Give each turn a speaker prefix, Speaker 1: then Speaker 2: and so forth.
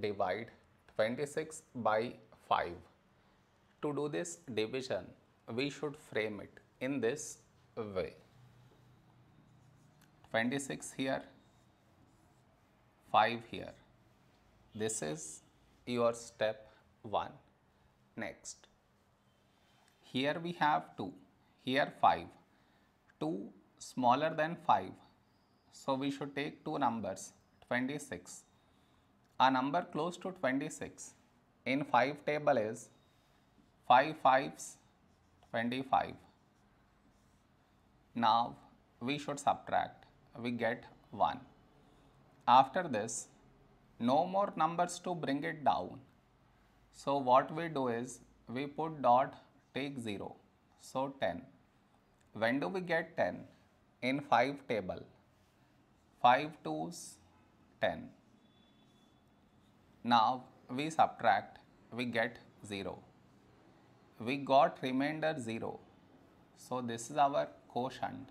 Speaker 1: divide 26 by 5. To do this division, we should frame it in this way. 26 here, 5 here. This is your step 1. Next, here we have 2, here 5. 2 smaller than 5. So we should take two numbers 26. A number close to 26 in 5 table is 5 5s 25. Now we should subtract, we get 1. After this, no more numbers to bring it down. So what we do is we put dot take 0. So 10. When do we get 10? In 5 table. 5 2's 10. Now we subtract, we get 0. We got remainder 0. So this is our quotient